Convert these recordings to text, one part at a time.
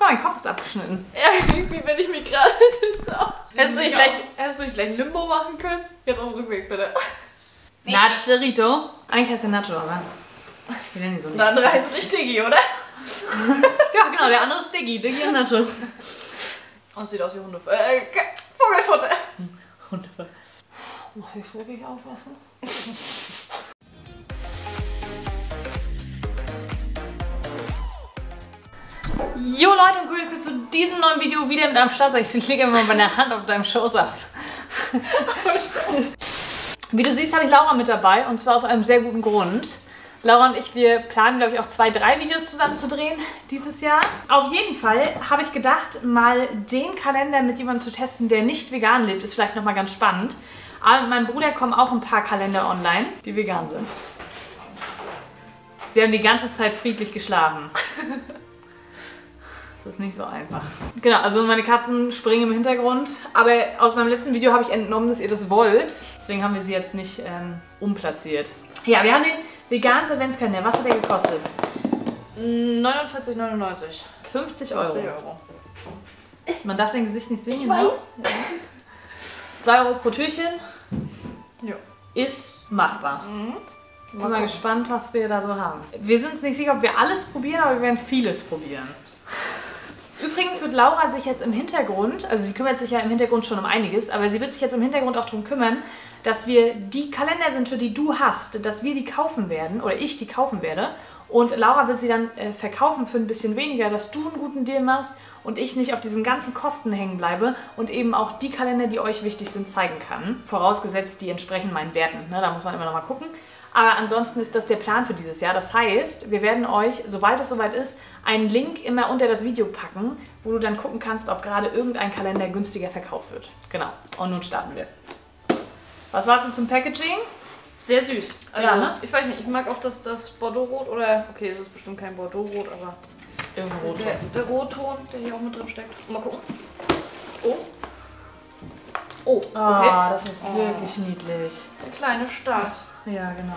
Guck mal, mein Kopf ist abgeschnitten. Ja, irgendwie bin ich mich gerade so. Hättest du, nicht gleich, hättest du nicht gleich Limbo machen können? Jetzt am Rückweg, bitte. Nacherito. Eigentlich heißt der Nacho, aber. Wir nennen die so nicht. der andere heißt Diggi, oder? Ja, genau, der andere ist Diggi. Diggi und Nacho. Und sieht aus wie Hunde. Äh, Vogelfutter. Wunderbar. Muss ich wirklich aufpassen? Jo Leute und cool, dass zu diesem neuen Video wieder mit am Start. Ich lege immer meine Hand auf deinem Schoß ab. Wie du siehst, habe ich Laura mit dabei und zwar aus einem sehr guten Grund. Laura und ich, wir planen, glaube ich, auch zwei, drei Videos zusammen zu drehen dieses Jahr. Auf jeden Fall habe ich gedacht, mal den Kalender mit jemandem zu testen, der nicht vegan lebt, ist vielleicht nochmal ganz spannend. Aber mit meinem Bruder kommen auch ein paar Kalender online, die vegan sind. Sie haben die ganze Zeit friedlich geschlafen. Das ist nicht so einfach. Genau, also meine Katzen springen im Hintergrund. Aber aus meinem letzten Video habe ich entnommen, dass ihr das wollt. Deswegen haben wir sie jetzt nicht ähm, umplatziert. Ja, wir haben den veganen Adventskalender. Was hat der gekostet? 49,99. 50 Euro. 50 Euro. Man darf dein Gesicht nicht sehen. Ich ne? weiß. 2 Euro pro Türchen Ja. ist machbar. Bin mal gespannt, was wir da so haben. Wir sind uns nicht sicher, ob wir alles probieren, aber wir werden vieles probieren. Übrigens wird Laura sich jetzt im Hintergrund, also sie kümmert sich ja im Hintergrund schon um einiges, aber sie wird sich jetzt im Hintergrund auch darum kümmern, dass wir die Kalenderwünsche, die du hast, dass wir die kaufen werden oder ich die kaufen werde. Und Laura wird sie dann äh, verkaufen für ein bisschen weniger, dass du einen guten Deal machst und ich nicht auf diesen ganzen Kosten hängen bleibe und eben auch die Kalender, die euch wichtig sind, zeigen kann. Vorausgesetzt, die entsprechen meinen Werten. Ne? Da muss man immer noch mal gucken. Aber ansonsten ist das der Plan für dieses Jahr. Das heißt, wir werden euch, sobald es soweit ist, einen Link immer unter das Video packen, wo du dann gucken kannst, ob gerade irgendein Kalender günstiger verkauft wird. Genau. Und nun starten wir. Was war's denn zum Packaging? Sehr süß. Also, Ja, ne? ich weiß nicht, ich mag auch das, das Bordeaux-Rot oder. Okay, es ist bestimmt kein Bordeaux-Rot, aber. Irgendein Rotton. Der, der Rotton, der hier auch mit drin steckt. Mal gucken. Oh. Oh, okay. Ah, das ist wirklich niedlich. Der kleine Start. Ja, genau.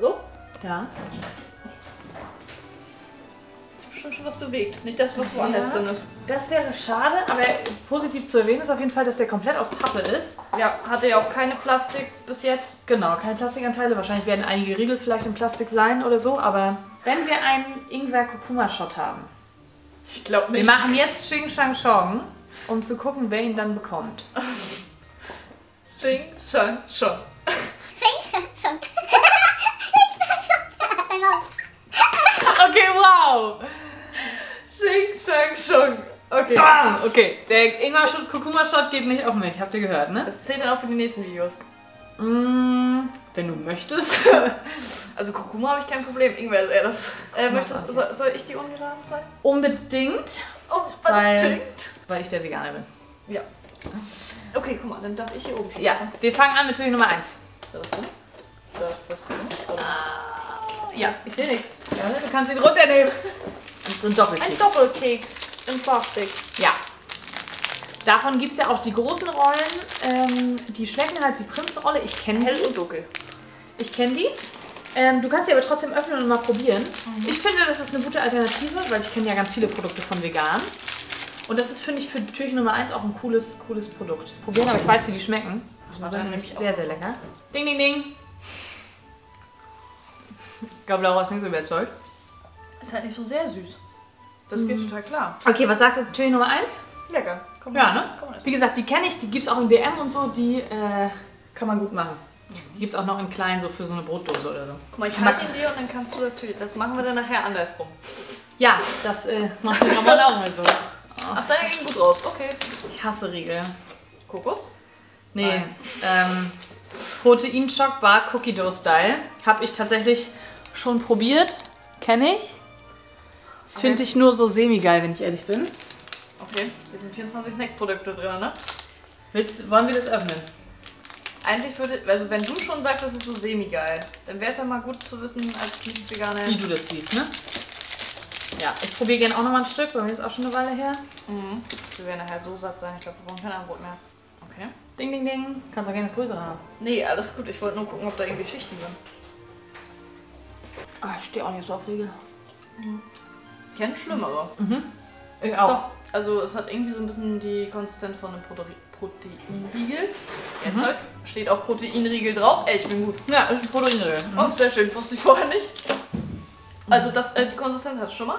So. Ja. Ist bestimmt schon was bewegt. Nicht das, was woanders Ja. drin ist. Das wäre schade, aber positiv zu erwähnen ist auf jeden Fall, dass der komplett aus Pappe ist. Ja, hatte ja auch keine Plastik bis jetzt. Genau, keine Plastikanteile. Wahrscheinlich werden einige Riegel vielleicht in Plastik sein oder so, aber wenn wir einen Ingwer-Kurkuma-Shot haben, Ich glaube wir machen jetzt Xing Shang Chong, um zu gucken, wer ihn dann bekommt. Ching, Shang, schon. Schon. Schon. Okay, wow! Ching, Shang, schon. Okay. Bam! Okay, der Ingwer-Kurkuma-Shot geht nicht auf mich, habt ihr gehört, ne? Das zählt dann auch für die nächsten Videos. Mm, wenn du möchtest. Also Kurkuma habe ich kein Problem. Ingwer ist eher das. Äh, Kurkuma möchtest, soll, soll ich die umgeladen zeigen? Unbedingt, Oh, Weil- verdammt. weil ich der Veganer bin. Ja. Okay, guck mal, dann darf ich hier oben stehen. Ja, wir fangen an mit Türchen Nummer 1. Ist da was drin? Ist drin? Ja. Ich sehe nichts. Du kannst ihn runternehmen. Und so ein Doppelkeks. Ein Doppelkeks in Plastik. Ja. Davon gibt es ja auch die großen Rollen. Ähm, die schmecken halt wie Prinzenrolle. Ich kenne Hell die. und dunkel. Ich kenne die. Ähm, du kannst sie aber trotzdem öffnen und mal probieren. Ich finde, das ist eine gute Alternative, weil ich kenne ja ganz viele Produkte von Vegans. Und das ist, finde ich, für Türchen Nummer 1 auch ein cooles, cooles Produkt. Probieren, aber ich weiß, wie die schmecken. Die sind nämlich sehr, sehr lecker. Ding, ding, ding. Ich glaube, Laura ist nicht so überzeugt. Ist halt nicht so sehr süß. Das geht total klar. Okay, was sagst du? Türchen Nummer 1? Lecker. Komm Ja, ne? Komm. Wie gesagt, die kenne ich, die gibt es auch im DM und so, die äh, kann man gut machen. Die gibt es auch noch in klein, so für so eine Brotdose oder so. Guck mal, ich halte ihn dir und dann kannst du das Tütchen. Das machen wir dann nachher andersrum. Ja, das äh, machen wir normal auch mal so. Ach, deiner ging gut raus. Okay. Ich hasse Riegel. Kokos? Nee, Nein. ähm, Protein Shock Bar Cookie Dough Style. Habe ich tatsächlich schon probiert. Kenne ich. Finde Okay. ich nur so semi-geil, wenn ich ehrlich bin. Okay. Hier sind 24 Snackprodukte drin, ne? Willst, wollen wir das öffnen? Eigentlich würde, also wenn du schon sagst, das ist so semi-geil, dann wäre es ja mal gut zu wissen, als Nicht-Veganer. Wie du das siehst, ne? Ja, ich probiere gerne auch noch mal ein Stück, weil mir ist auch schon eine Weile her. Mhm. Wir werden nachher so satt sein, ich glaube, wir brauchen kein Abendbrot mehr. Okay. Ding, ding, ding. Kannst auch gerne das größere haben. Nee, alles gut. Ich wollte nur gucken, ob da irgendwie Schichten sind. Ah, ich stehe auch nicht so auf Riegel. Ich kenne schlimmere. Ich auch. Doch. Also es hat irgendwie so ein bisschen die Konsistenz von einem Prote Proteinriegel. Jetzt Mhm. heißt, steht auch Proteinriegel drauf. Ey, ich bin gut. Ja, ist ein Proteinriegel. Oh, sehr schön. Wusste ich vorher nicht. Also das, äh, die Konsistenz hat es schon mal.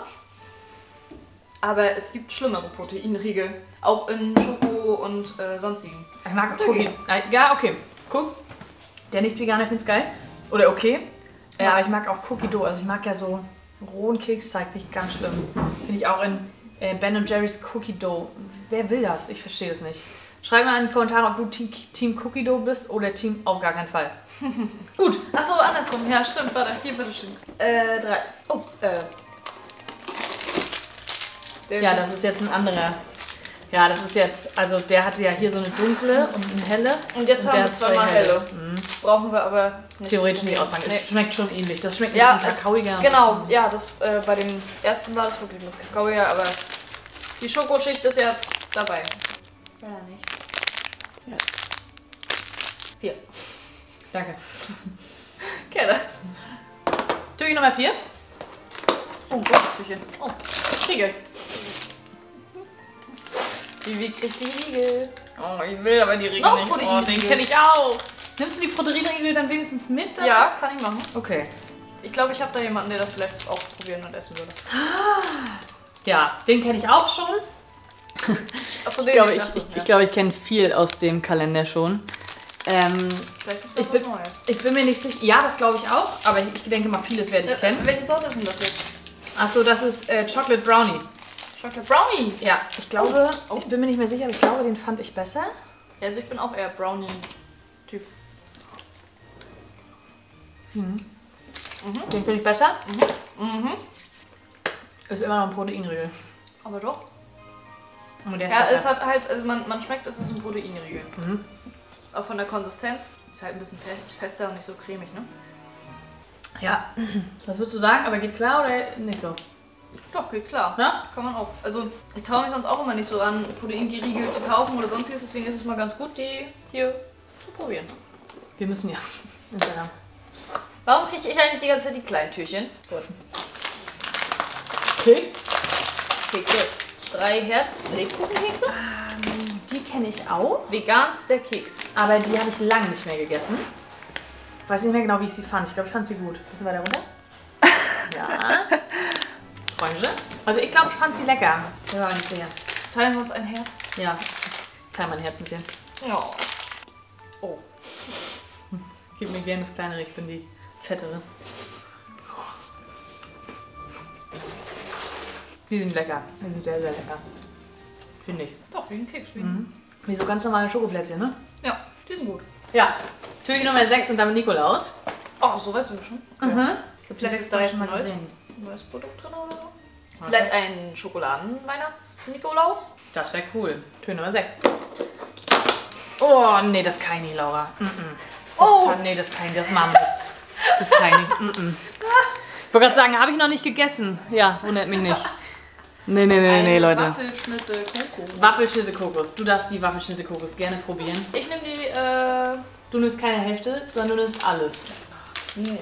Aber es gibt schlimmere Proteinriegel. Auch in Schoko und äh, sonstigen. Ich mag geht. Äh, Ja, okay. Guck. Der Nicht-Veganer find's geil. Oder okay. Ja, aber ich mag auch Cookie Dough. Also ich mag ja so rohen Keksteig, finde ich ganz schlimm. Finde ich auch in äh, Ben Jerry's Cookie Dough. Wer will das? Ich verstehe das nicht. Schreib mal in die Kommentare, ob du Team, Team Cookie Dough bist oder Team auf gar keinen Fall. Gut. Achso, andersrum. Ja, stimmt. Warte, hier, bitteschön. Äh, drei. Oh, äh. Der Ja, das ist jetzt ein anderer. Ja, das ist jetzt, also der hatte ja hier so eine dunkle und eine helle. Und jetzt haben der wir zweimal helle. Mhm. Brauchen wir aber nicht. Theoretisch nicht auspacken. Nee. Es schmeckt schon ähnlich. Das schmeckt ein Ja, bisschen es- kakaoiger. Genau, ja, das äh, bei dem ersten war das wirklich ein bisschen kakaoiger, aber die Schokoschicht ist jetzt dabei. Ja, nicht. Jetzt. Vier. Danke. Gerne. Türchen Nummer 4. Oh, Großtüchen. Oh, Riegel. Wie kriegt die Riegel? Oh, ich will aber die Riegel Noch nicht. Oh, den kenne ich auch. Nimmst du die Proteinriegel dann wenigstens mit? Dann? Ja, kann ich machen. Okay. Ich glaube, ich habe da jemanden, der das vielleicht auch probieren und essen würde. Ja, den kenne ich auch schon. Achso, Ich glaube, ich, ich, ich, glaube, ich kenne viel aus dem Kalender schon. Ähm, ich bin, ich bin mir nicht sicher. Ja, das glaube ich auch. Aber ich, ich denke mal, vieles werde ich Äh, kennen. welche Sorte ist denn das jetzt? Achso, das ist äh, Chocolate Brownie. Chocolate Brownie. Ja, ich glaube, Oh. ich bin mir nicht mehr sicher, aber ich glaube, den fand ich besser. Ja, also ich bin auch eher Brownie-Typ. Den finde ich besser. Mhm. Ist immer noch ein Proteinriegel. Aber doch. Ja, ist es besser. hat halt, also man, man schmeckt, es ist ein Proteinriegel. Mhm. Auch von der Konsistenz. Ist halt ein bisschen fe fester und nicht so cremig, ne? Ja, was würdest du sagen? Aber geht klar oder nicht so? Doch, geht klar. Ja? Kann man auch. Also, ich traue mich sonst auch immer nicht so an, Proteinriegel zu kaufen oder sonstiges. Deswegen ist es mal ganz gut, die hier zu probieren. Wir müssen ja. Warum kriege ich eigentlich die ganze Zeit die kleinen Türchen? Gut. Keks? Kekse. Drei Herz Lebkuchenkekse. Ähm, die kenne ich auch. Vegans der Keks. Aber die habe ich lange nicht mehr gegessen. Weiß nicht mehr genau, wie ich sie fand. Ich glaube, ich fand sie gut. Bisschen weiter runter. Ja. Freunde. Also ich glaube, ich fand sie lecker. Ich nicht sicher. Teilen wir uns ein Herz. Ja. Teil mein Herz mit dir. Oh. Oh. Gib mir gerne das kleinere, ich bin die fettere. Die sind lecker. Die sind sehr, sehr lecker. Finde ich. Doch, wie ein Keks. Wie Wie so ganz normale Schokoplätzchen, ne? Ja, die sind gut. Ja. Türchen Nummer 6 und damit Nikolaus. Oh, so weit sind wir schon. Mhm. Vielleicht ist da jetzt ein neues, neues Produkt drin oder so. Vielleicht ein Schokoladen-Weihnachts-Nikolaus. Das wäre cool. Tür Nummer 6. Oh, nee, das kann ich nicht, Laura. Mm -mm. Das Oh. kann, nee, das kann ich. Das machen wir. Das kann ich nicht. Mm. Ich wollte gerade sagen, habe ich noch nicht gegessen. Ja, wundert mich nicht. Nee, nee, nee, nee, Leute. Waffelschnitte Koko. Waffelschnitte Kokos. Du darfst die Waffelschnitte Kokos gerne probieren. Ich nehme die, äh, Du nimmst keine Hälfte, sondern du nimmst alles.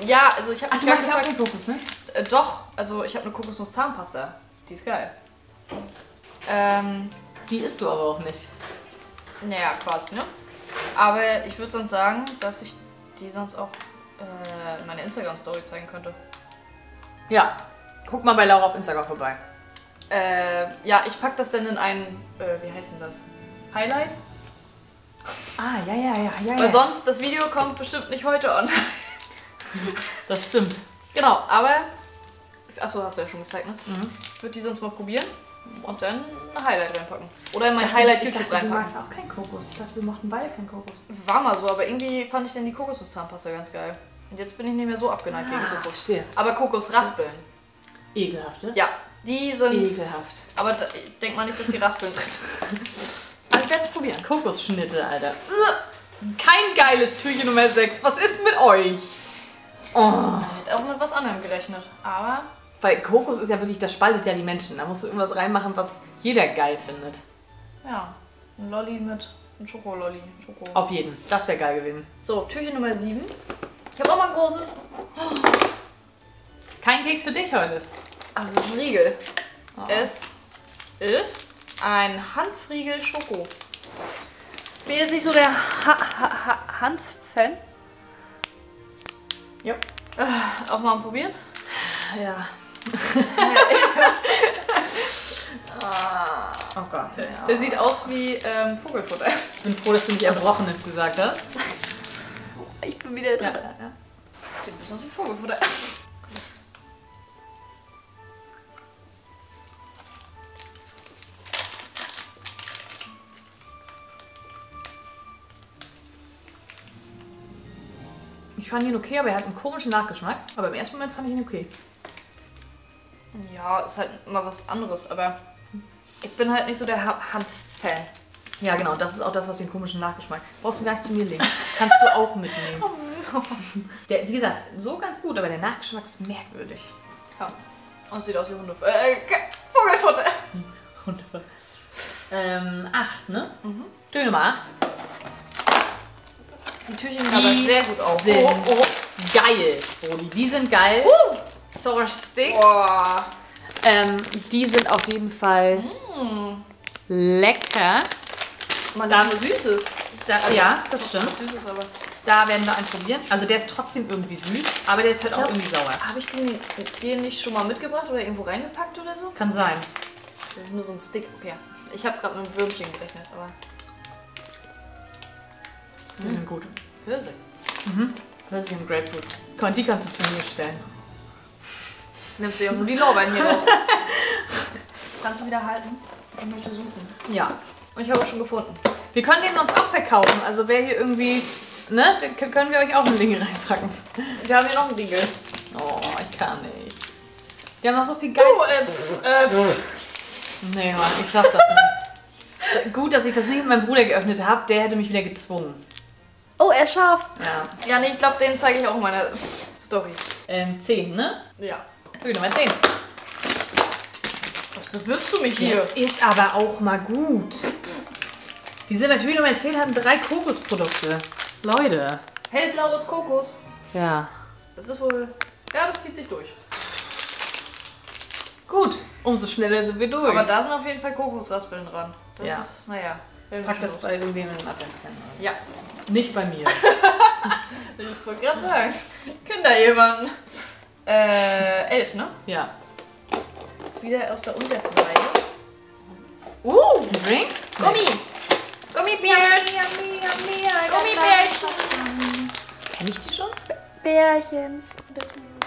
ja, also ich habe Ach, du magst auch den Kokos, ne? Äh, doch, also ich habe eine Kokosnuss-Zahnpasta. Die ist geil. Ähm, Die isst du aber auch nicht. naja, quasi, ne? Aber ich würde sonst sagen, dass ich die sonst auch äh, in meiner Instagram-Story zeigen könnte. Ja. Guck mal bei Laura auf Instagram vorbei. Äh, ja, ich pack das dann in ein, äh, wie heißt denn das? Highlight? Ah, ja, ja, ja, ja. Weil sonst, das Video kommt bestimmt nicht heute on. Das stimmt. genau, aber, achso, hast du ja schon gezeigt, ne? Mhm. Ich würde die sonst mal probieren und dann ein Highlight reinpacken. Oder in mein dachte, Highlight ich YouTube dachte, du reinpacken. magst auch keinen Kokos. Ich dachte, wir mochten beide keinen Kokos. War mal so, aber irgendwie fand ich denn die Kokosnusszahnpasta ganz geil. Und jetzt bin ich nicht mehr so abgeneigt gegen Ah, Kokos. verstehe. Aber Kokosraspeln, Ekelhaft, ne? ja, die sind. Ekelhaft. Aber da, ich denk mal nicht, dass die Raspeln drin sind. Aber ich werde es probieren. Kokosschnitte, Alter. Kein geiles Türchen Nummer 6. Was ist mit euch? Oh. Ich hätte auch mit was anderem gerechnet. Aber Weil Kokos ist ja wirklich, das spaltet ja die Menschen. Da musst du irgendwas reinmachen, was jeder geil findet. ja, ein Lolli mit einem Schokololli. Schoko. Auf jeden. Das wäre geil gewesen. So, Türchen Nummer 7. Ich habe auch mal ein großes. Kein Keks für dich heute. Ah, das ist ein Riegel. Oh. Es ist ein Hanfriegel Schoko. Ich bin jetzt nicht so der ha ha ha Hanf-Fan. Jo. Äh, auch mal probieren. Ja. oh Gott. Ja. Der sieht aus wie ähm, Vogelfutter. Ich bin froh, dass du nicht Erbrochenes gesagt hast. Ich bin wieder drin. Ja, ja. Sieht ein bisschen aus wie Vogelfutter. Ich fand ihn okay, aber er hat einen komischen Nachgeschmack. Aber im ersten Moment fand ich ihn okay. Ja, ist halt immer was anderes, aber ich bin halt nicht so der Ha- Hanf-Fan. Ja, genau. Das ist auch das, was den komischen Nachgeschmack. Brauchst du gleich zu mir legen. Kannst du auch mitnehmen. Der, wie gesagt, so ganz gut, aber der Nachgeschmack ist merkwürdig. Ja. Und sieht aus wie Hunde. Äh, Vogelfutter. Wunderbar. Ähm, acht, ne? Mhm. Tür Nummer acht. Die Türchen sehen aber sehr gut aus. Sind Oh, oh. geil, Brody. Die sind geil. Sour Sticks. Boah. Ähm, die sind auf jeden Fall Mm. lecker. Man Da- darf Süßes. Da, ja, das stimmt. Süßes aber. Da werden wir einen probieren. Also der ist trotzdem irgendwie süß, aber der ist halt auch irgendwie sauer. Habe ich den dir nicht schon mal mitgebracht oder irgendwo reingepackt oder so? Kann sein. Das ist nur so ein Stick. Okay. Ich habe gerade mit einem Würmchen gerechnet, aber Die sind gut. Pfirsich. Pfirsich und Grapefruit. Die kannst du zu mir stellen. Nimmt sich auch nur die Lorbeeren hier raus. Kannst du wieder halten? Ich möchte suchen. Ja. Und ich habe auch schon gefunden. Wir können den sonst auch verkaufen. Also wer hier irgendwie, ne, k- können wir euch auch einen Ding reinpacken. Wir haben hier noch einen Riegel. Oh, ich kann nicht. Die haben noch so viel geil. Oh, äh, pff, äh, pff. Nee, Mann, ich schaff das nicht. Gut, dass ich das nicht mit meinem Bruder geöffnet habe. Der hätte mich wieder gezwungen. oh, er scharf. Ja. Ja, nee, ich glaube, den zeige ich auch in meiner Story. Ähm, 10, ne? Ja. Höhe Nummer 10. Was bewirbst du mich hier? Jetzt ist aber auch mal gut. Die sind natürlich Nummer 10 hatten drei Kokosprodukte. Leute. Hellblaues Kokos. Ja. Das ist wohl. Ja, das zieht sich durch. Gut. Umso schneller sind wir durch. Aber da sind auf jeden Fall Kokosraspeln dran. Das Ja. ist, naja. Pack das los. bei irgendwem in den Adventskalender. Ja. Nicht bei mir. Ich wollte gerade sagen. Kinder jemanden. Äh, elf, ne? ja. Wieder aus der untersten Reihe. Uh, Ein Drink? Gummi. Gummibärs. Gummibärchen. Kenn ich die schon? Bärchens.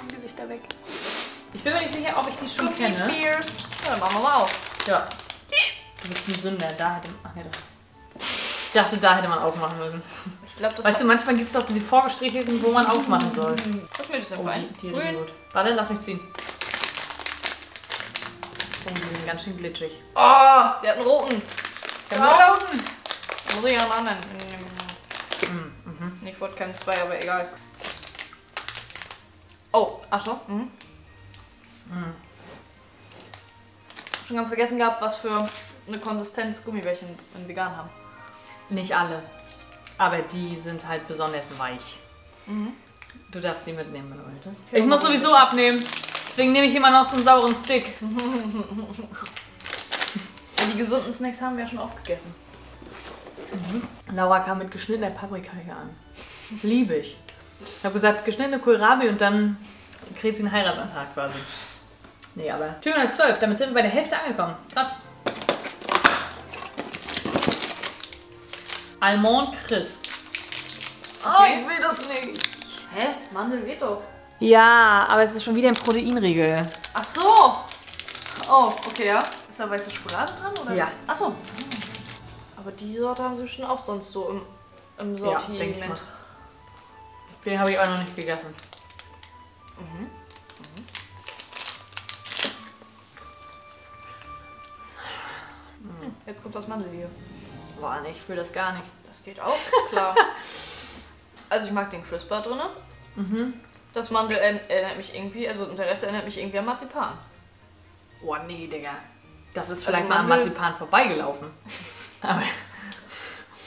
Die Gesichter weg. Ich bin mir nicht sicher, ob ich die schon kenne. Gummibärs. Ja, dann machen wir mal auf. Ja. Du bist ein Sünder. Da hätte Ach nee, das. Ich dachte, da hätte man aufmachen müssen. Das Weißt du, manchmal gibt es doch diese vorgestrichelten, wo man aufmachen soll. Was möchtest du denn Oh, riechen gut. Warte, lass mich ziehen. Oh, die sind ganz schön glitschig. Oh, sie hat einen roten. Ja. Muss ich einen anderen. Nee, Ich wollte keinen zwei, aber egal. Oh, ach so. Mhm. Schon ganz vergessen gehabt, was für eine Konsistenz Gummibärchen in vegan haben. Nicht alle. Aber die sind halt besonders weich. Du darfst sie mitnehmen, wenn du möchtest. Ich muss sowieso abnehmen. Deswegen nehme ich immer noch so einen sauren Stick. Die gesunden Snacks haben wir ja schon aufgegessen. Laura kam mit geschnittener Paprika hier an. Liebe ich. Ich habe gesagt, geschnittene Kohlrabi und dann kriegt sie einen Heiratsantrag quasi. Nee, aber Tür 112, damit sind wir bei der Hälfte angekommen. Krass. Almond Crisp. Oh, ich will das nicht. Hä? Mandel geht doch. Ja, aber es ist schon wieder ein Proteinriegel. Ach so. Oh, okay, ja. Ist da weiße Schokolade dran? Oder? Ja. Ach so. Aber die Sorte haben sie bestimmt auch sonst so im, im Ja, denke ich mal. Sortiment. Den habe ich auch noch nicht gegessen. Jetzt kommt das Mandel hier. Boah, nee, ich fühle das gar nicht. Das geht auch, klar. also ich mag den Crisper drin. Mhm. Das Mandel er- erinnert mich irgendwie, also der Rest erinnert mich irgendwie an Marzipan. Boah, nee, Digga. Das ist Also vielleicht mal am Mandel- Marzipan vorbeigelaufen. Aber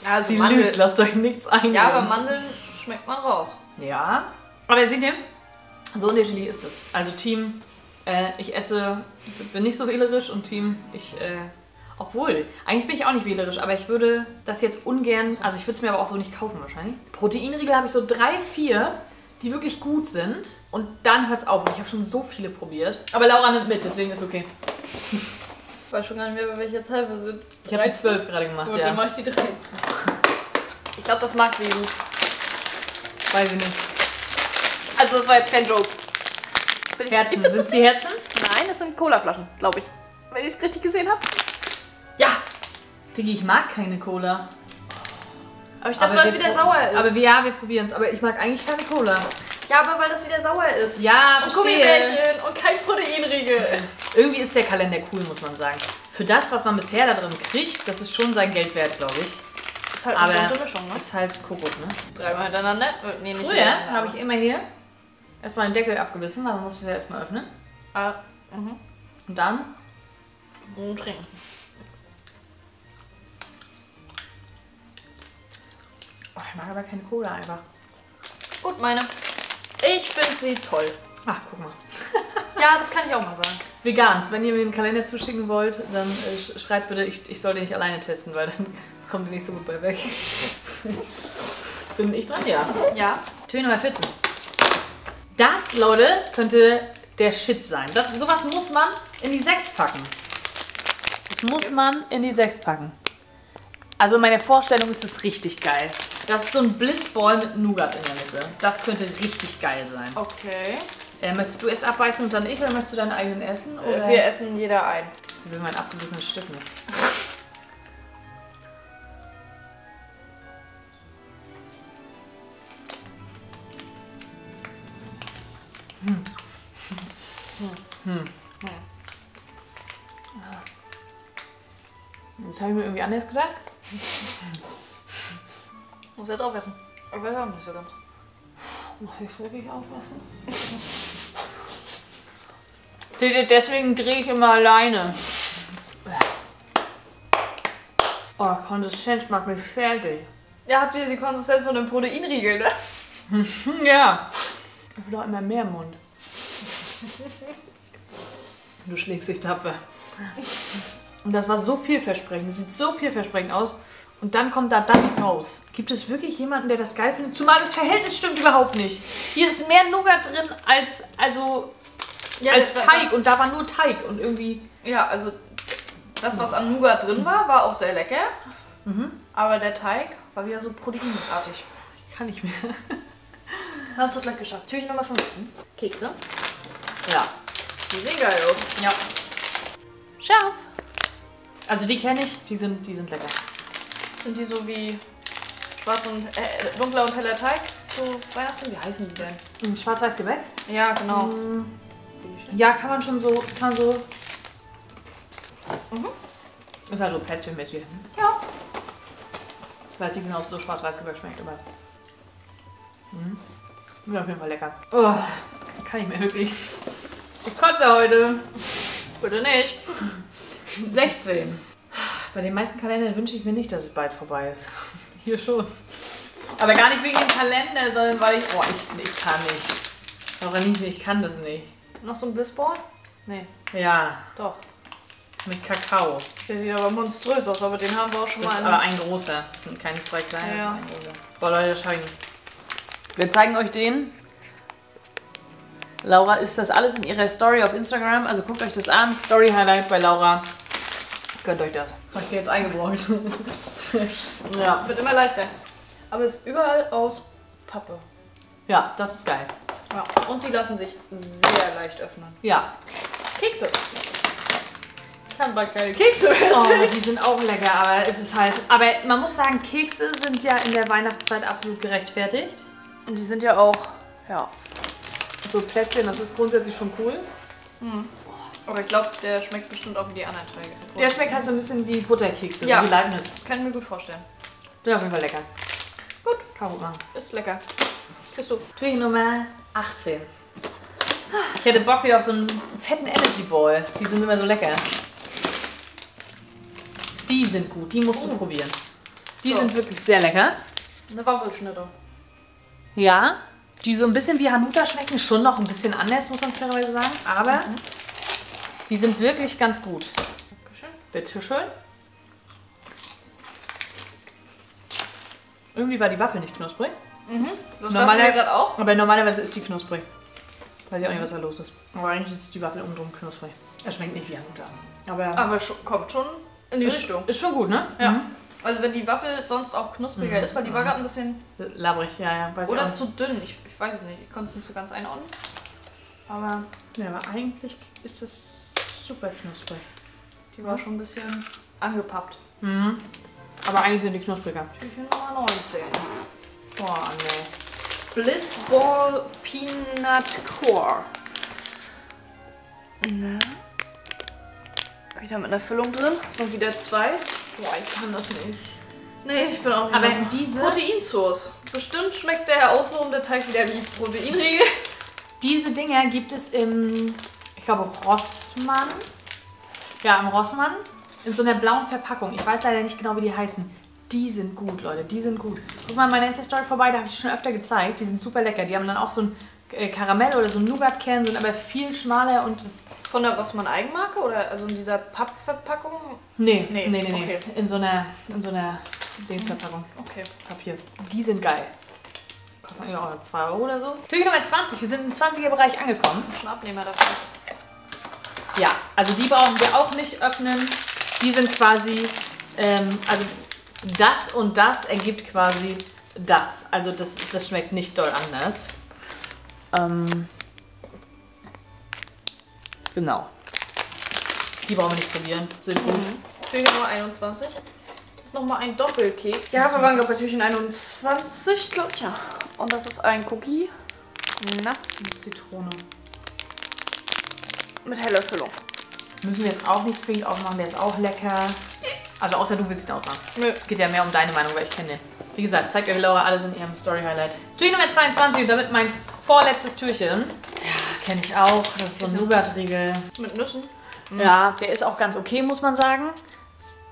also sie Mandel. lügt, lasst euch nichts ein. Ja, aber Mandeln schmeckt man raus. Ja. Aber seht ihr, so unterschiedlich ist es. Also Team, äh, ich esse, bin nicht so wählerisch und Team, ich äh, Obwohl, eigentlich bin ich auch nicht wählerisch, aber ich würde das jetzt ungern, also ich würde es mir aber auch so nicht kaufen wahrscheinlich. Proteinriegel habe ich so drei, vier, die wirklich gut sind und dann hört es auf. Und ich habe schon so viele probiert. Aber Laura nimmt mit, deswegen ist okay. Ich weiß schon gar nicht mehr, bei welcher Zahl wir sind. Ich habe die 12 gerade gemacht, Gut, dann ja. mache ich die 13. Ich glaube, das mag Vivi. Weiß ich nicht. Also, das war jetzt kein Joke. Herzen, sind es die Herzen? Nein, das sind Colaflaschen, glaube ich. Wenn ich es richtig gesehen habe. Ja! Digi, ich mag keine Cola. Aber ich dachte, weil es wieder sauer ist. Aber wir, ja, wir probieren es. Aber ich mag eigentlich keine Cola. ja, aber weil das wieder sauer ist. Ja, und verstehe. Gummibärchen und kein Proteinriegel. Irgendwie ist der Kalender cool, muss man sagen. Für das, was man bisher da drin kriegt, das ist schon sein Geld wert, glaube ich. Ist halt eine Aber bunte Mischung, ne? ist halt Kokos, ne? Dreimal hintereinander. Nee, nicht Früher habe ich immer hier erstmal den Deckel abgebissen, weil man muss es ja erstmal öffnen. Ah, mhm. Und dann Und trinken. Oh, ich mag aber keine Cola einfach. Gut, meine. Ich finde sie toll. Ach, guck mal. Ja, das kann ich auch mal sagen. Vegans, wenn ihr mir einen Kalender zuschicken wollt, dann äh, sch- schreibt bitte, ich, ich soll den nicht alleine testen, weil dann kommt ihr nicht so gut bei weg. Bin ich dran? Ja. Ja. Tür Nummer 14. Das, Leute, könnte der Shit sein. Das, sowas muss man in die 6 packen. Das muss man in die 6 packen. Also in meiner Vorstellung ist es richtig geil. Das ist so ein Blissball mit Nougat in der Mitte. Das könnte richtig geil sein. Okay. Äh, möchtest du erst abbeißen und dann ich oder möchtest du deinen eigenen essen? Oder? Äh, Wir essen jeder ein. Sie will mein abgebissenes Stück nicht. Hm. Das habe ich mir irgendwie anders gedacht. Muss jetzt aufessen. Ich weiß auch nicht so ganz. Muss ich wirklich aufpassen? Seht ihr, deswegen drehe ich immer alleine. Oh, Konsistenz macht mich fertig. Ja, hat wieder die Konsistenz von einem Proteinriegel, ne? Ja. Ich will doch immer mehr im Mund. Du schlägst dich tapfer. Und das war so vielversprechend. Das sieht so vielversprechend aus. Und dann kommt da das raus. Gibt es wirklich jemanden, der das geil findet? Zumal das Verhältnis stimmt überhaupt nicht. Hier ist mehr Nougat drin als, also, Ja, als das- Teig. Und da war nur Teig. Und irgendwie. Ja, also das, was an Nougat drin war, war auch sehr lecker. Aber der Teig war wieder so proteinartig. Kann nicht mehr. Wir haben es doch gleich geschafft. Türchen Nummer 15. Kekse. Ja. Die sehen geil aus. Ja. Scharf. Also die kenne ich. Die sind, die sind lecker. Sind die so wie schwarz und äh, dunkler und heller Teig zu Weihnachten? Wie heißen die denn? Hm, Schwarz-Weiß Gebäck. Ja, genau. Ja, kann man schon so. Kann man so. Ist halt so plätzchenmäßig. Ja. Ich weiß nicht genau, ob so schwarz-weiß Gebäck schmeckt, aber. Mhm. Ist auf jeden Fall lecker. Oh, kann ich mehr wirklich. Ich kotze heute. Bitte nicht. 16. Bei den meisten Kalendern wünsche ich mir nicht, dass es bald vorbei ist. Hier schon. Aber gar nicht wegen dem Kalender, sondern weil ich. Oh, ich, ich kann nicht. Laura nicht, ich kann das nicht. Noch so ein Blissball? Nee, Ja, doch. mit Kakao. Der sieht aber monströs aus, aber den haben wir auch schon Das mal ist in aber ein großer. Das sind keine zwei kleine. Ja. Boah, Leute, das schaffe ich nicht. Wir zeigen euch den. Laura ist das alles in ihrer Story auf Instagram. Also guckt euch das an. Story Highlight bei Laura. Gönnt euch das. Hab ich dir jetzt eingebaut. ja. Wird immer leichter. Aber es ist überall aus Pappe. ja, das ist geil. Ja. Und die lassen sich sehr leicht öffnen. Ja. Kekse. Kann bald keine Kekse mehr Oh, die sind auch lecker, aber es ist halt. Aber man muss sagen, Kekse sind ja in der Weihnachtszeit absolut gerechtfertigt. Und die sind ja auch, ja. So Plätzchen, das ist grundsätzlich schon cool. Aber ich glaube, der schmeckt bestimmt auch wie die anderen Teige. Der schmeckt halt so ein bisschen wie Butterkekse, Ja. wie Leibniz. Kann ich mir gut vorstellen. Sind auf jeden Fall lecker. Gut. Karo machen. Ist lecker. Kriegst du. Türchen Nummer 18. Ich hätte Bock wieder auf so einen fetten Energy Ball. Die sind immer so lecker. Die sind gut, die musst du probieren. Die So. sind wirklich sehr lecker. Eine Waffelschnitte. Ja, die so ein bisschen wie Hanuta schmecken, schon noch ein bisschen anders, muss man fairerweise sagen. Aber die sind wirklich ganz gut. Dankeschön. Bitteschön. Irgendwie war die Waffel nicht knusprig. Mhm. So Normaler, gerade auch. Aber normalerweise ist sie knusprig. Weiß ich auch nicht, was da los ist. Aber eigentlich ist die Waffel umdrum knusprig. Es schmeckt nicht wie ein guter. Aber, aber sch kommt schon in die ist, Richtung. Ist schon gut, ne? Ja. Mhm. Also wenn die Waffel sonst auch knuspriger mhm. ist, weil die war mhm. gerade ein bisschen... Labrig, ja, ja. Weiß oder zu dünn, ich, ich weiß es nicht. Ich konnte es nicht so ganz einordnen. Aber... Ja, aber eigentlich ist das super knusprig. die war schon ein bisschen angepappt. Mhm. Aber eigentlich sind die knuspriger. Türchen Nummer 19. Boah, nee. Bliss Ball Peanut Core. Na. Wieder mit einer Füllung drin. Sind wieder zwei. Boah, ich kann das nicht. Nee, ich bin auch Aber diese, Proteinsoße. Bestimmt schmeckt der außenrum der Teig wieder wie Proteinriegel. diese Dinger gibt es im, ich glaube, Rossmann. Ja, im Rossmann. In so einer blauen Verpackung. Ich weiß leider nicht genau, wie die heißen. Die sind gut, Leute. Die sind gut. Guck mal in meiner Insta-Story vorbei, da habe ich schon öfter gezeigt. Die sind super lecker. Die haben dann auch so ein äh, Karamell oder so ein Nougat-Kern, sind aber viel schmaler und das Von der Rossmann Eigenmarke oder also in dieser Pappverpackung? Nee, Nee, nee, nee, nee. okay. In so einer, in so einer Dingsverpackung. Okay. Papier. Die sind geil. Kosten eigentlich auch 2 Euro oder so. Türkei Nummer 20. Wir sind im 20er-Bereich angekommen. Schon Abnehmer dafür. Ja, also die brauchen wir auch nicht öffnen. Die sind quasi, ähm, also das und das ergibt quasi das. Also das, das schmeckt nicht doll anders. Ähm, genau. Die brauchen wir nicht probieren. Sind gut. Türchen Nummer 21. Das ist nochmal ein Doppelkeks. Ja, wir waren gerade bei Türchen 21, glaube ich. Ja. Und das ist ein Cookie. Na, Zitrone. Mit heller Füllung. Müssen wir jetzt auch nicht zwingend aufmachen, der ist auch lecker. Also außer du willst ihn aufmachen. Nö. Es geht ja mehr um deine Meinung, weil ich kenne den. Wie gesagt, zeigt euch Laura alles in ihrem Story-Highlight. Türchen Nummer 22 und damit mein vorletztes Türchen. Ja, kenne ich auch. Das ist so ein Nougat-Riegel. Mit Nüssen. Ja, der ist auch ganz okay, muss man sagen.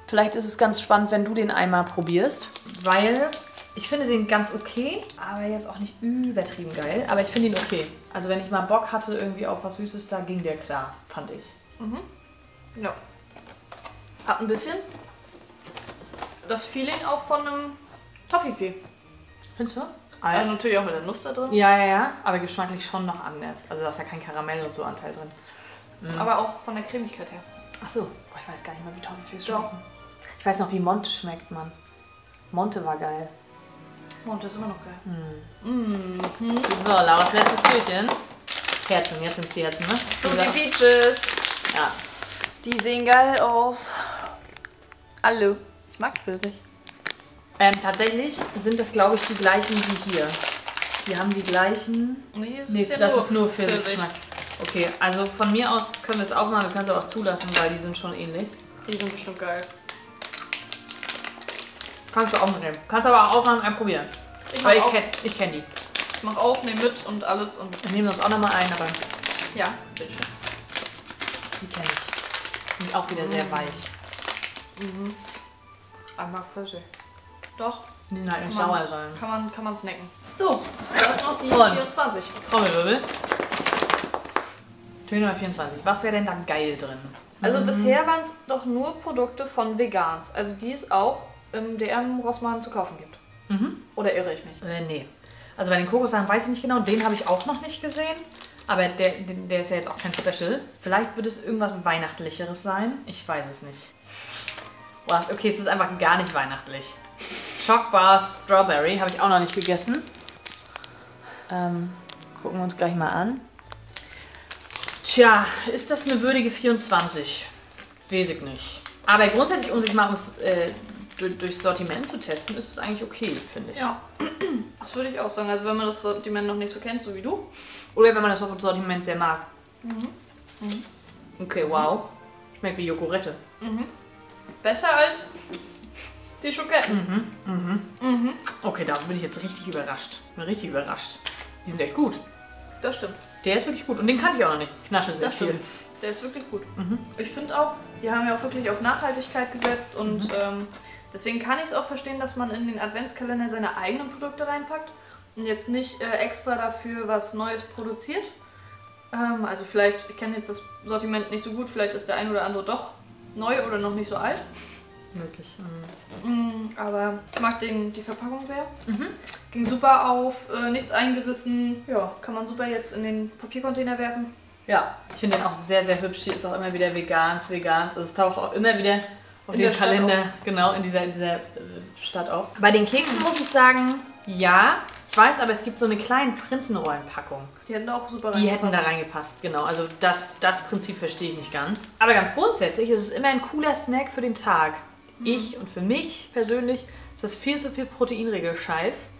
Vielleicht ist es ganz spannend, wenn du den einmal probierst. Weil ich finde den ganz okay, aber jetzt auch nicht übertrieben geil. Aber ich finde ihn okay. Also wenn ich mal Bock hatte irgendwie auf was Süßes, da ging der klar, fand ich. Ja. Hat ein bisschen das Feeling auch von einem Toffifee. Findest du? Also natürlich auch mit der Nuss da drin. Ja, ja, ja, aber geschmacklich schon noch anders. Also da ist ja kein Karamell und so Anteil drin. Aber auch von der Cremigkeit her. Ach so, Boah, ich weiß gar nicht mehr, wie Toffifees Doch. schmecken. Ich weiß noch, wie Monte schmeckt, Mann. Monte war geil. Und das ist immer noch geil. So, Lauras letztes Türchen. Herzen, jetzt sind es die Herzen, ne? Fruity Peaches. Ja. Die sehen geil aus. Alle. Ich mag Pfirsich. Ähm, tatsächlich sind das, glaube ich, die gleichen wie hier. Die haben die gleichen. Und hier ist Nee, es ja das nur ist nur Pfirsich. Pfirsichgeschmack. Okay, also von mir aus können wir es auch machen. Wir können es auch zulassen, weil die sind schon ähnlich. Die sind bestimmt geil. Kannst du auch mitnehmen. Kannst aber auch mal probieren. Ich Weil ich kenne ich kenn die. ich mach auf, nehm mit und alles und Wir nehmen uns auch nochmal ein, aber ja, bitteschön. die kenne ich. Sind auch wieder sehr weich. Ich mag Pfirsich. Doch, Die sind halt nicht Kann man- sauer sein. kann man, kann man snacken. So, da ist noch die Und? 24. Trommelwirbel. Tür Nummer 24. Was wäre denn da geil drin? Also bisher waren es doch nur Produkte von Vegans. Also die es auch im DM Rossmann zu kaufen gibt. Oder irre ich mich? Äh, nee. Also bei den Kokossachen weiß ich nicht genau. Den habe ich auch noch nicht gesehen. Aber der, der der ist ja jetzt auch kein Special. Vielleicht wird es irgendwas Weihnachtlicheres sein. Ich weiß es nicht. Boah, okay, es ist einfach gar nicht weihnachtlich. Chockbar Strawberry habe ich auch noch nicht gegessen. Ähm, gucken wir uns gleich mal an. Tja, ist das eine würdige 24? Weiß ich nicht. Aber grundsätzlich, um sich mal ums, äh, durch, durchs Sortiment zu testen, ist es eigentlich okay, finde ich. Ja, das würde ich auch sagen. Also wenn man das Sortiment noch nicht so kennt, so wie du. Oder wenn man das Sortiment sehr mag. Okay, wow. Schmeckt wie Joghurette. Besser als die Schoketten. Okay, da bin ich jetzt richtig überrascht. Bin richtig überrascht. Die sind echt gut. Das stimmt. Der ist wirklich gut. Und den kannte ich auch noch nicht. Knasche sehr Das viel. stimmt. Der ist wirklich gut. Ich finde auch, die haben ja auch wirklich auf Nachhaltigkeit gesetzt und ähm, deswegen kann ich es auch verstehen, dass man in den Adventskalender seine eigenen Produkte reinpackt und jetzt nicht äh, extra dafür was Neues produziert. Ähm, also vielleicht, ich kenne jetzt das Sortiment nicht so gut, vielleicht ist der ein oder andere doch neu oder noch nicht so alt. möglich. Mm, aber ich mag den, die Verpackung sehr. Ging super auf, äh, nichts eingerissen. Ja, kann man super jetzt in den Papiercontainer werfen. Ja, ich finde den auch sehr, sehr hübsch. Die ist auch immer wieder vegans, vegans. Also es taucht auch immer wieder auf In den Kalender, genau, in dieser, in dieser äh, Stadt auf. Bei den Keksen muss ich sagen, ja. Ich weiß, aber es gibt so eine kleine Prinzenrollenpackung. Die hätten da auch super Die hätten da reingepasst. reingepasst, genau. Also das, das Prinzip verstehe ich nicht ganz. Aber ganz grundsätzlich ist es immer ein cooler Snack für den Tag. Ich und für mich persönlich ist das viel zu viel proteinregel Scheiß.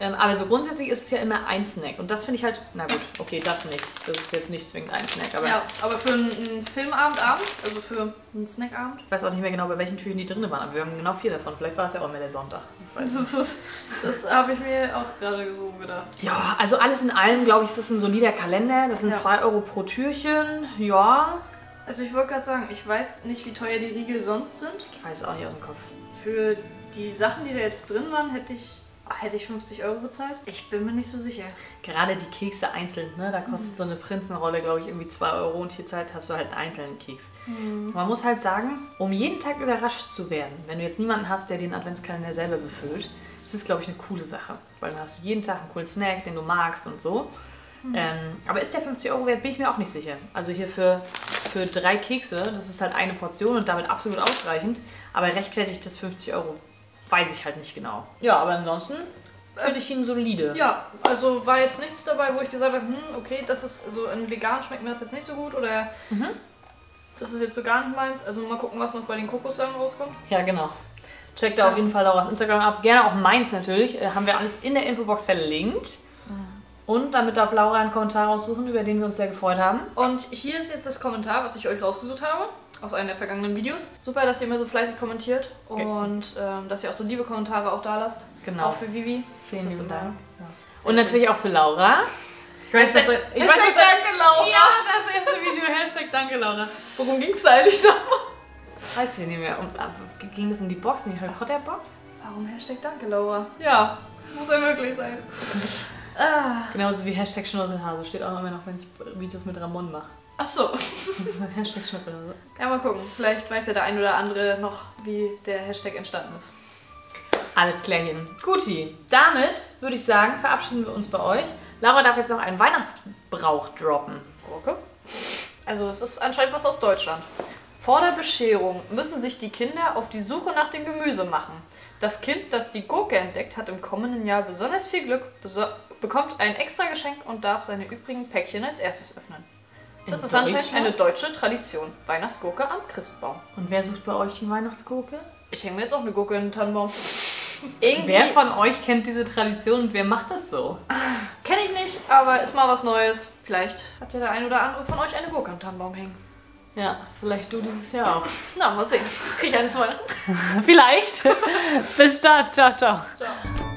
Ähm, aber so grundsätzlich ist es ja immer ein Snack. Und das finde ich halt, na gut, okay, das nicht. Das ist jetzt nicht zwingend ein Snack. Aber Ja, aber für einen, Filmabend abends, also für einen Snackabend, ich weiß auch nicht mehr genau, bei welchen Türchen die drin waren. Aber wir haben genau vier davon. Vielleicht war es ja auch mehr der Sonntag. Das, ist- das habe ich mir auch gerade so gedacht. Ja, also alles in allem, glaube ich, ist das ein solider Kalender. Das sind Ja. 2 Euro pro Türchen. Ja, Also ich wollte gerade sagen, ich weiß nicht, wie teuer die Riegel sonst sind. ich weiß es auch nicht aus dem Kopf. Für die Sachen, die da jetzt drin waren, hätte ich, hätte ich 50 Euro bezahlt. Ich bin mir nicht so sicher. Gerade die Kekse einzeln, ne? Da kostet Mhm. so eine Prinzenrolle, glaube ich, irgendwie 2 Euro und hier Zeit hast du halt einen einzelnen Keks. Mhm. Man muss halt sagen, um jeden Tag überrascht zu werden, wenn du jetzt niemanden hast, der den Adventskalender selber befüllt, ist das, glaube ich, eine coole Sache. Weil dann hast du jeden Tag einen coolen Snack, den du magst und so. Mhm. Ähm, aber ist der 50 Euro wert, bin ich mir auch nicht sicher. Also hier für, für drei Kekse, das ist halt eine Portion und damit absolut ausreichend. Aber rechtfertigt das 50 Euro, weiß ich halt nicht genau. Ja, aber ansonsten finde ich ihn solide. Ja, also war jetzt nichts dabei, wo ich gesagt habe, hm, okay, das ist so in vegan schmeckt mir das jetzt nicht so gut oder Mhm. das ist jetzt so gar nicht meins. Also mal gucken, was noch bei den Kokossachen rauskommt. Ja, genau. Checkt da auf jeden Fall Laura's Instagram ab. Gerne auch meins natürlich. Äh, haben wir alles in der Infobox verlinkt. Und damit darf Laura einen Kommentar raussuchen, über den wir uns sehr gefreut haben. Und hier ist jetzt das Kommentar, was ich euch rausgesucht habe, aus einem der vergangenen Videos. Super, dass ihr immer so fleißig kommentiert und ähm, dass ihr auch so liebe Kommentare auch da lasst. Genau. Auch für Vivi. Vielen lieben Dank. sehr Und natürlich auch für Laura. Ich weiß Hashtag, noch, ich weiß Hashtag noch, danke, Laura! Ja, das erste Video. Hashtag Danke, Laura. Worum ging es da eigentlich nochmal? Weiß ich nicht mehr. Und, äh, ging das in die Box, in die Harry Potter Box? Warum Hashtag danke, Laura? Ja, muss ja möglich sein. ah, Genauso wie Hashtag Schnurrenhase. Steht auch immer noch, wenn ich Videos mit Ramon mache. Ach so. Hashtag Schnurrenhase. Ja, mal gucken. Vielleicht weiß ja der ein oder andere noch, wie der Hashtag entstanden ist. Alles klärchen. Guti, damit würde ich sagen, verabschieden wir uns bei euch. Laura darf jetzt noch einen Weihnachtsbrauch droppen. Gurke? Also, das ist anscheinend was aus Deutschland. Vor der Bescherung müssen sich die Kinder auf die Suche nach dem Gemüse machen. Das Kind, das die Gurke entdeckt, hat im kommenden Jahr besonders viel Glück, bekommt ein extra Geschenk und darf seine übrigen Päckchen als erstes öffnen. Das ist anscheinend eine deutsche Tradition. Weihnachtsgurke am Christbaum. Und wer sucht bei euch die Weihnachtsgurke? Ich hänge mir jetzt auch eine Gurke in den Tannenbaum. Irgendwie Wer von euch kennt diese Tradition und wer macht das so? kenne ich nicht, aber ist mal was Neues. Vielleicht hat ja der ein oder andere von euch eine Gurke am Tannenbaum hängen. Ja, vielleicht du dieses Jahr auch. Na, mal sehen. Krieg ich eine Weihnachten? vielleicht. Bis dann. Ciao, ciao. Ciao.